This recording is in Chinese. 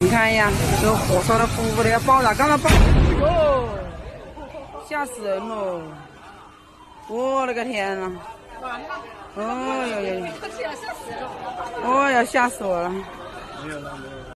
你看一下，这火烧的呼呼的要爆了，刚刚爆，吓死人喽！我的个天哪！哎呦呀！哎呀，吓死我了！